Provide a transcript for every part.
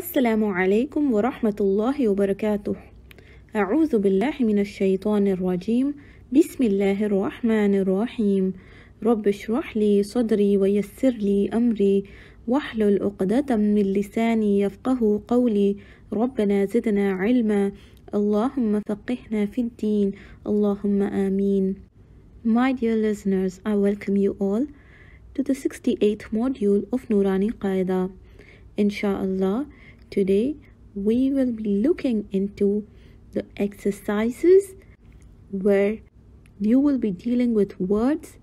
السلام عليكم ورحمة الله وبركاته. أعوذ بالله من الشيطان الرجيم. بسم الله الرحمن الرحيم. رب اشرح لي صدري ويسر لي أمري. واحلل عقدة من لساني يفقه قولي. ربنا زدنا علما. اللهم فقهنا في الدين. اللهم آمين. My dear listeners, I welcome you all to the 68th module of Nurani Qaida. Inshallah, today we will be looking into the exercises where you will be dealing with words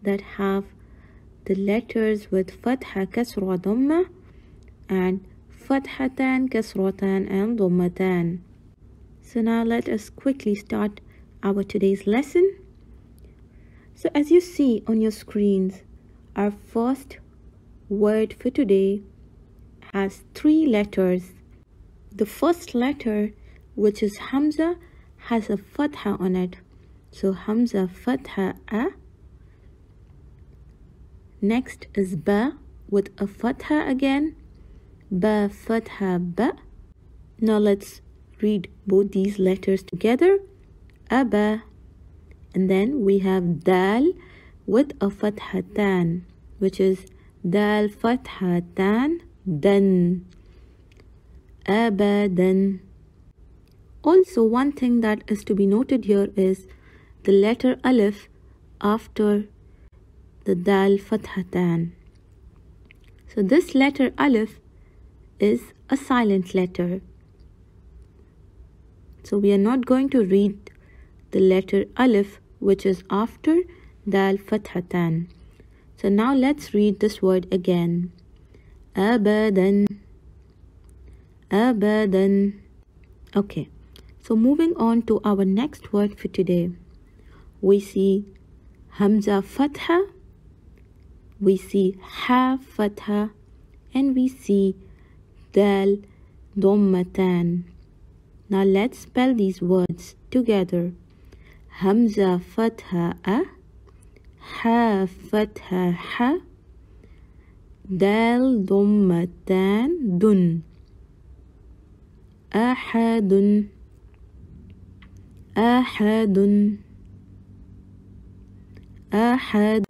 that have the letters with fatha, kasra, dhamma and fathatan, kasratan and dhammatan. So now let us quickly start our today's lesson. So as you see on your screens, our first word for today has three letters. The first letter, which is Hamza, has a fatha on it. So Hamza fatha a. Next is Ba with a fatha again. Ba fatha ba. Now let's read both these letters together. Aba and then we have dal with a fathatan which is dal fathatan dan abadan also one thing that is to be noted here is the letter alif after the dal fathatan so this letter alif is a silent letter so we are not going to read the letter alif which is after dal fathatan. So now let's read this word again. Abadan. Abadan. Okay. So moving on to our next word for today. We see Hamza Fatha. We see Ha Fatha. And we see Dal Dhammatan. Now let's spell these words together. همزة فتحة أ ح فتحة ح دال ضمتان دن أحد أحد أحد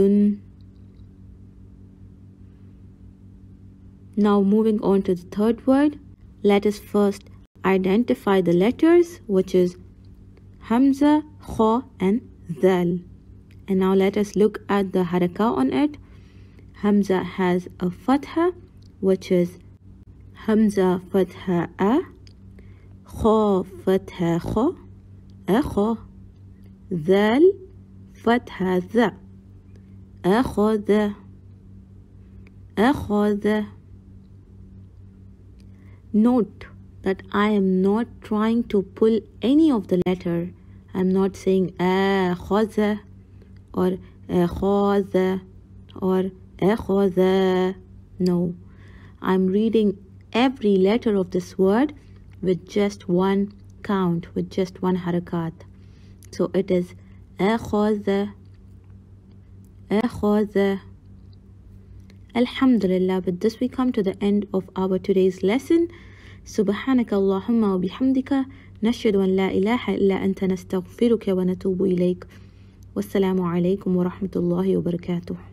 Now moving on to the third word, let us first identify the letters which is Hamza, Kha and Zal. And now let us look at the haraka on it. Hamza has a fatha, which is Hamza fatha a, kha fatha kha, akha, zal fatha dha, akhadha, akhadha. Note that I am not trying to pull any of the letter. I'm not saying akhadha or akhadha or أخذ. No, I'm reading every letter of this word with just one count, with just one harakat. So it is أخذ أخذ Alhamdulillah, with this we come to the end of our today's lesson. سبحانك اللهم وبحمدك نشهد أن لا إله إلا أنت نستغفرك ونتوب إليك والسلام عليكم ورحمة الله وبركاته